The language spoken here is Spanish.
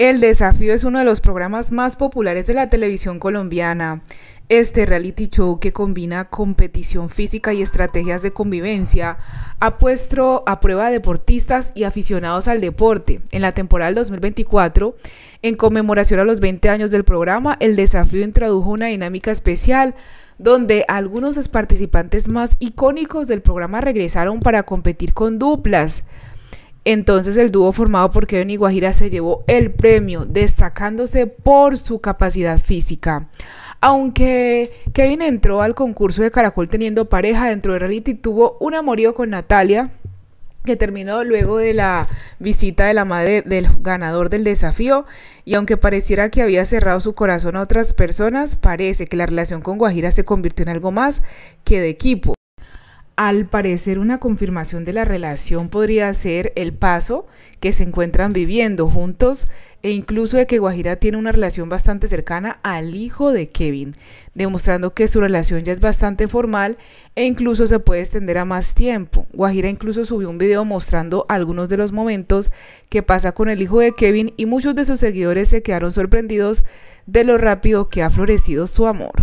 El Desafío es uno de los programas más populares de la televisión colombiana. Este reality show que combina competición física y estrategias de convivencia ha puesto a prueba deportistas y aficionados al deporte. En la temporada del 2024, en conmemoración a los 20 años del programa, el desafío introdujo una dinámica especial donde algunos participantes más icónicos del programa regresaron para competir con duplas. Entonces el dúo formado por Kevin y Guajira se llevó el premio, destacándose por su capacidad física. Aunque Kevin entró al concurso de Caracol teniendo pareja dentro de reality, tuvo un amorío con Natalia, que terminó luego de la visita de la madre del ganador del desafío y aunque pareciera que había cerrado su corazón a otras personas, parece que la relación con Guajira se convirtió en algo más que de equipo. Al parecer una confirmación de la relación podría ser el paso que se encuentran viviendo juntos e incluso de que Guajira tiene una relación bastante cercana al hijo de Kevin, demostrando que su relación ya es bastante formal e incluso se puede extender a más tiempo. Guajira incluso subió un video mostrando algunos de los momentos que pasa con el hijo de Kevin y muchos de sus seguidores se quedaron sorprendidos de lo rápido que ha florecido su amor.